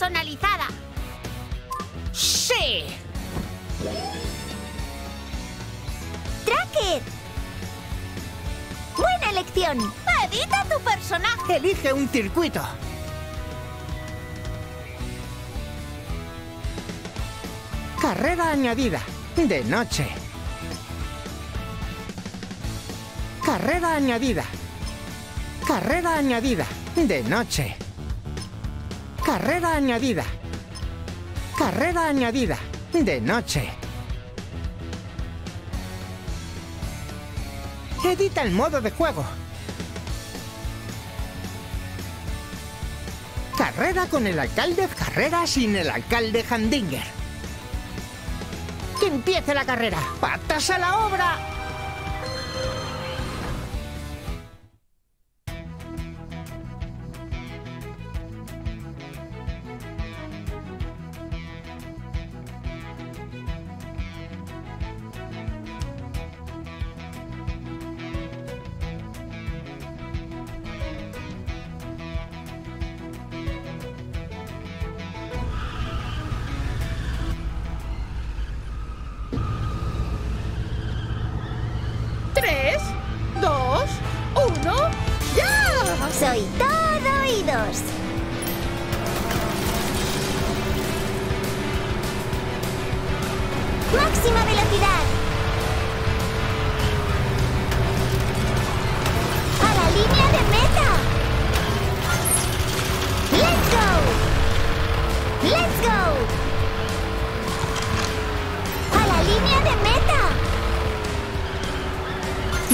personalizada. ¡Sí! ¡Tracker! ¡Buena elección! ¡Edita tu personaje! Elige un circuito. Carrera añadida. De noche. Carrera añadida. Carrera añadida. De noche. Carrera añadida. Carrera añadida. De noche. Edita el modo de juego. Carrera con el alcalde, carrera sin el alcalde Handinger. ¡Que empiece la carrera! ¡Patas a la obra!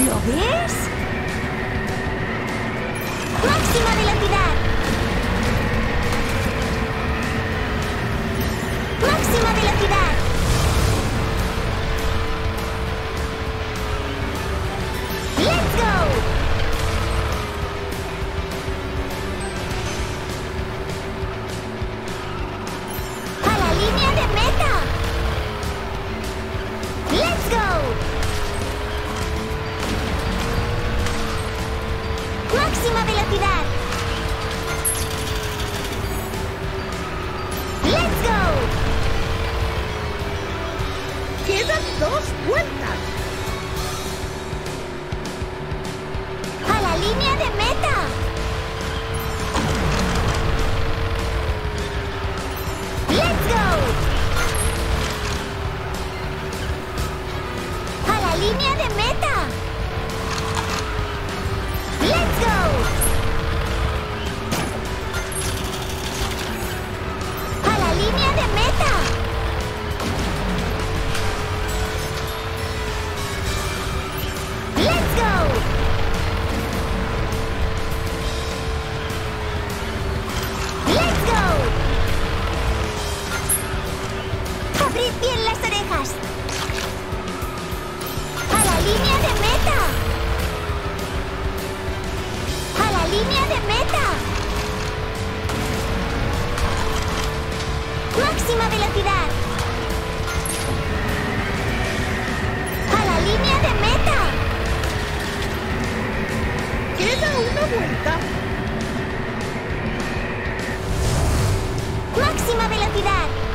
¿Lo ves? ¡Máxima velocidad! velocidad.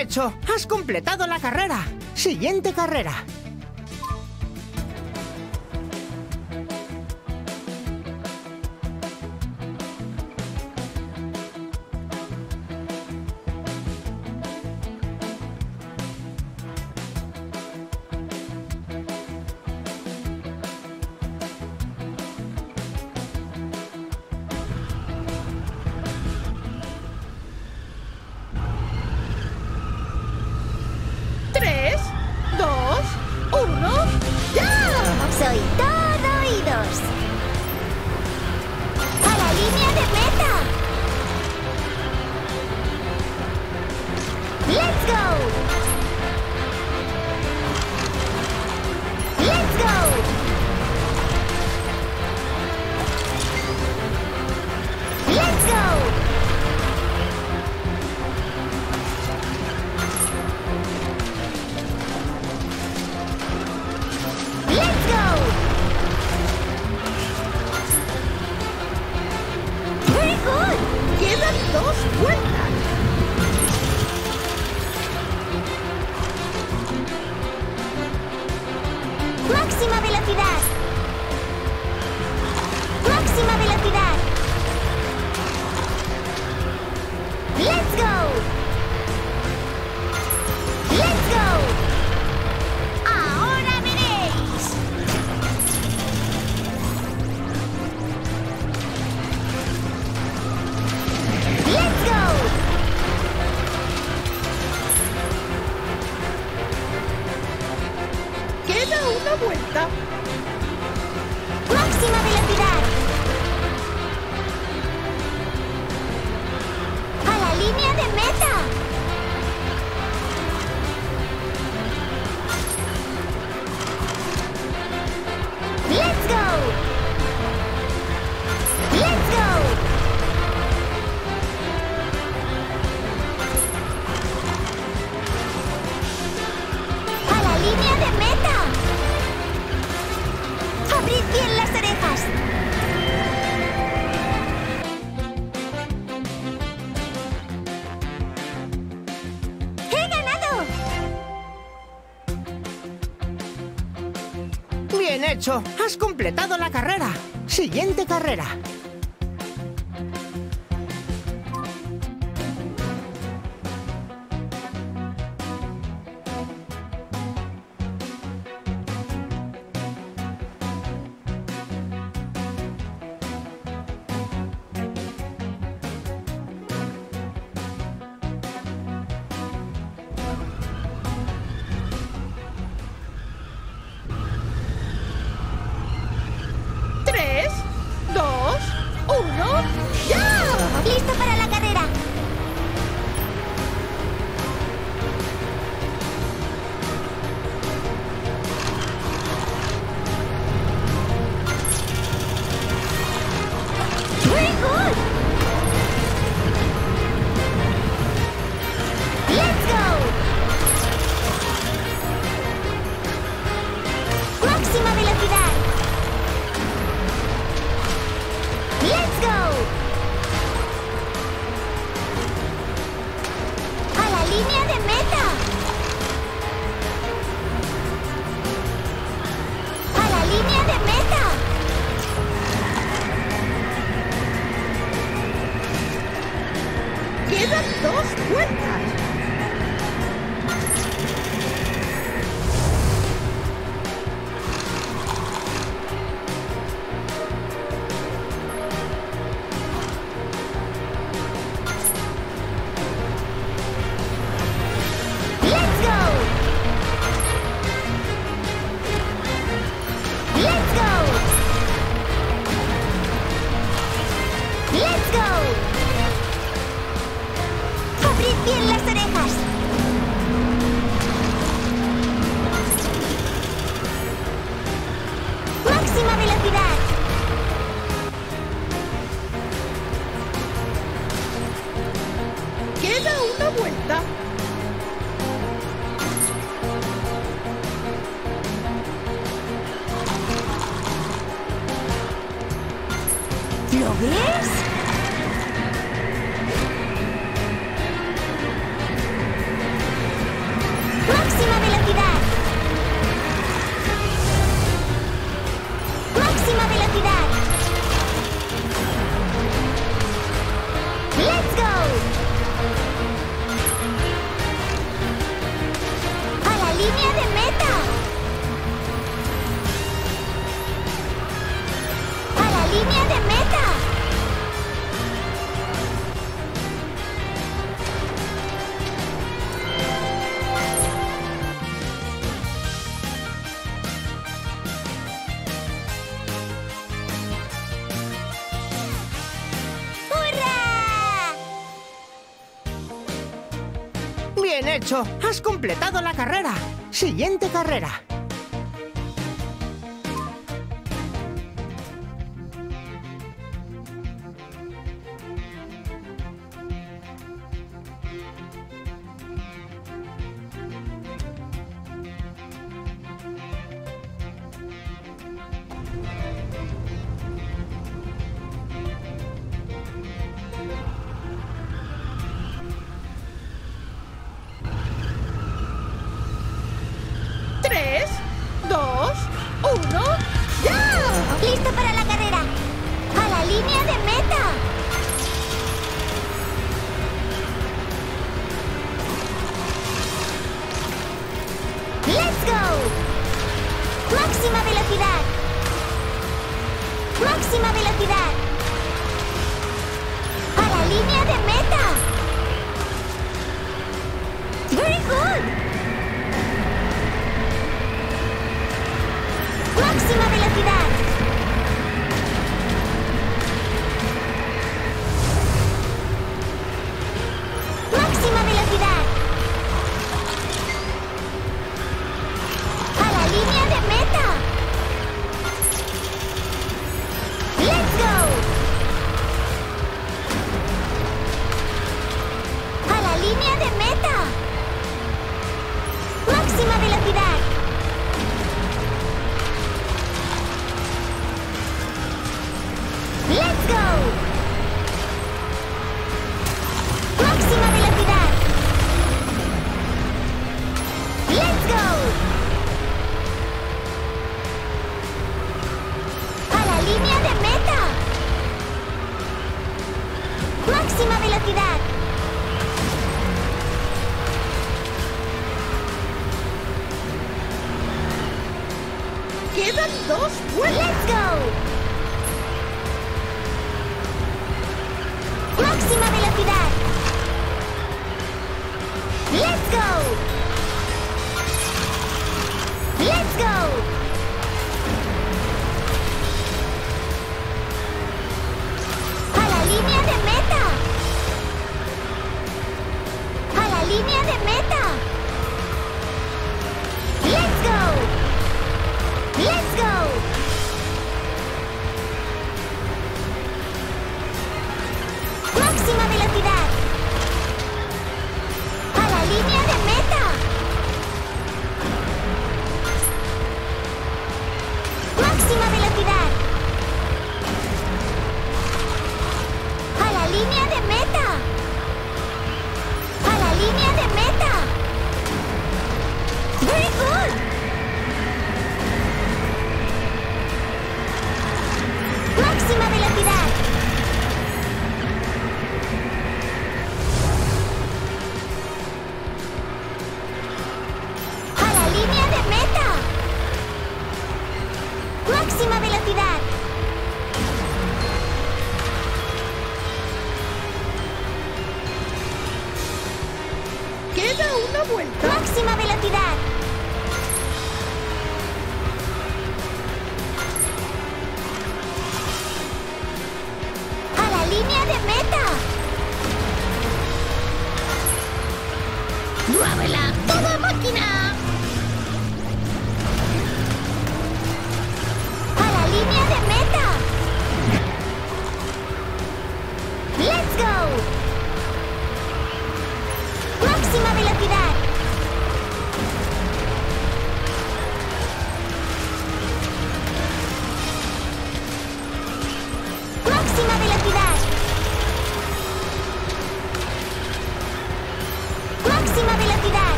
hecho. Has completado la carrera. Siguiente carrera. see that. Bien hecho. Has completado la carrera. Siguiente carrera. ¡Let's go! ¡Abrid bien las orejas! Bien hecho, has completado la carrera. Siguiente carrera.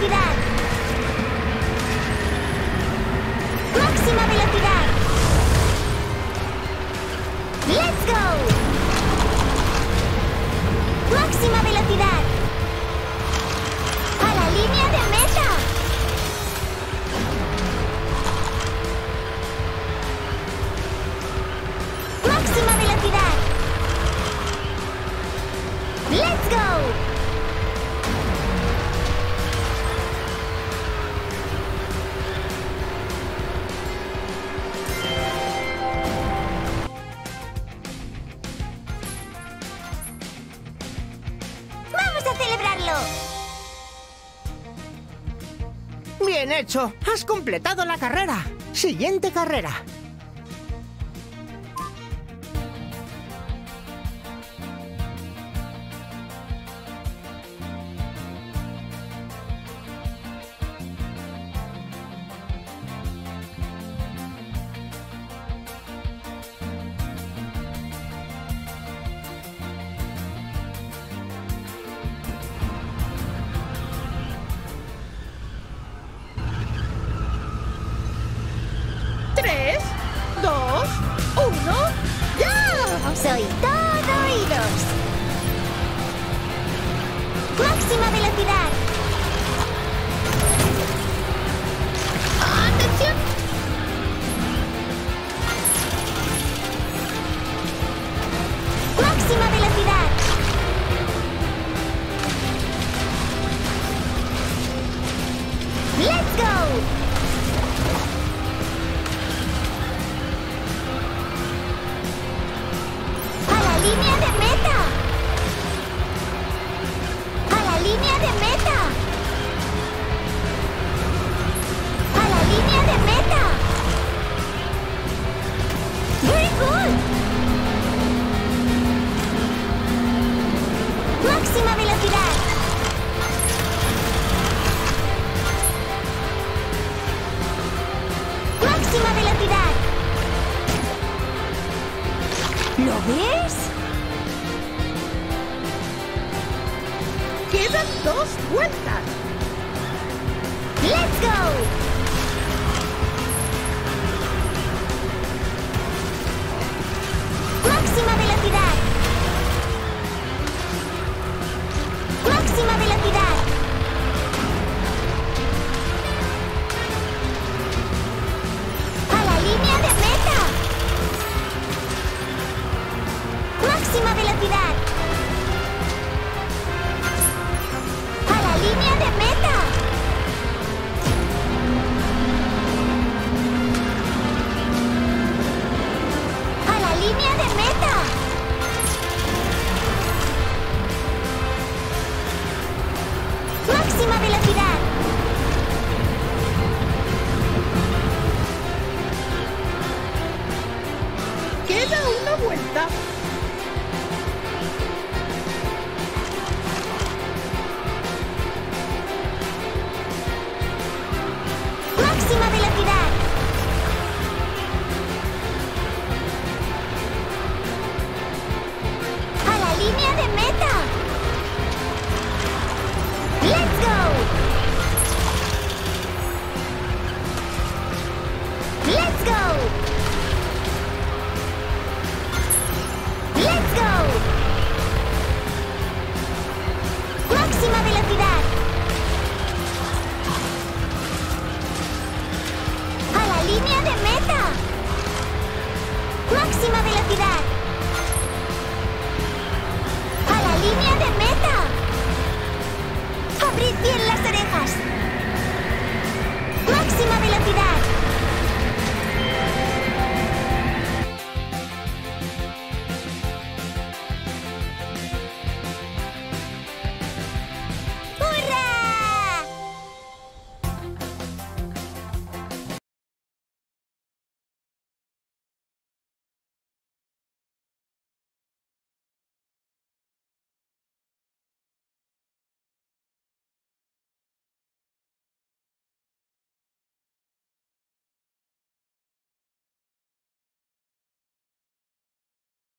Look at that. hecho, has completado la carrera. Siguiente carrera. Let's go! this? Quedan dos vueltas. Let's go!